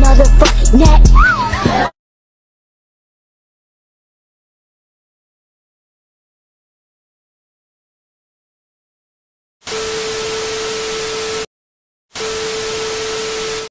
motherfucking neck.